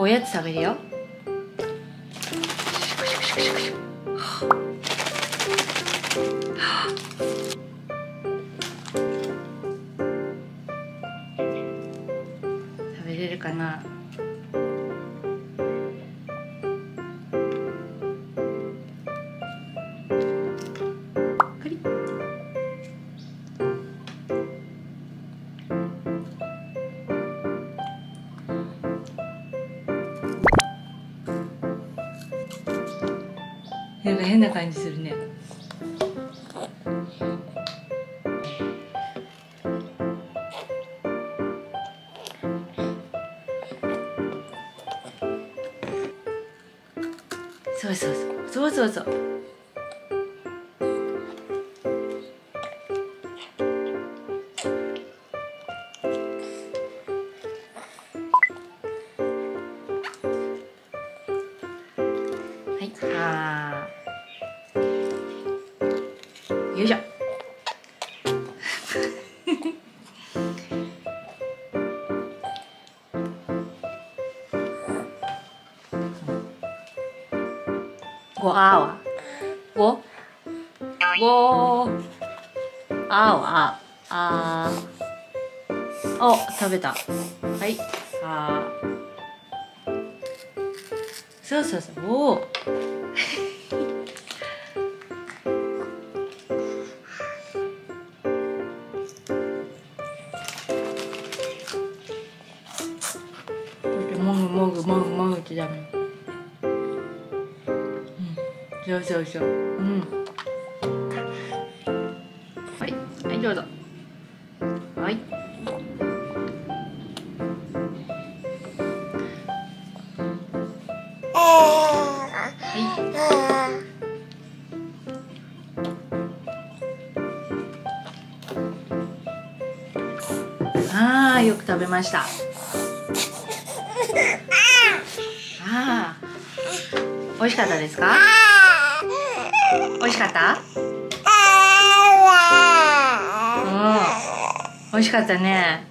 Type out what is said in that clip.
おやつ食べるよ。食べれるかな？なんか変な感じするね。そうそうそう。そうそうそう。はい。あよいしょ。ごあはごごあはあお食べた。はい。あ。そうそうそう。おおもぐもぐってダメうん。そうそうそう。うん。はい。はいどうぞ。はい。はい。ああよく食べました。あ美味しかったですか？美味しかった？うん。美味しかったね